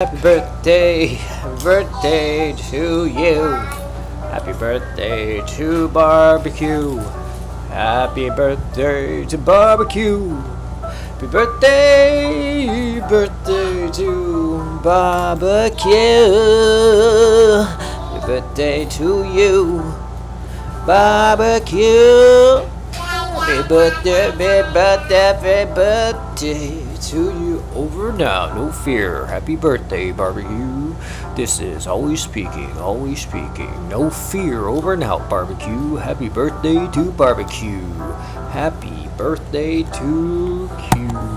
Happy birthday, birthday to you. Happy birthday to barbecue. Happy birthday to barbecue. Happy birthday, birthday to barbecue. Happy birthday to you, barbecue. Birthday, happy birthday, happy birthday to you. Over now, no fear. Happy birthday, barbecue. This is always speaking, always speaking. No fear. Over now, barbecue. Happy birthday to barbecue. Happy birthday to Q.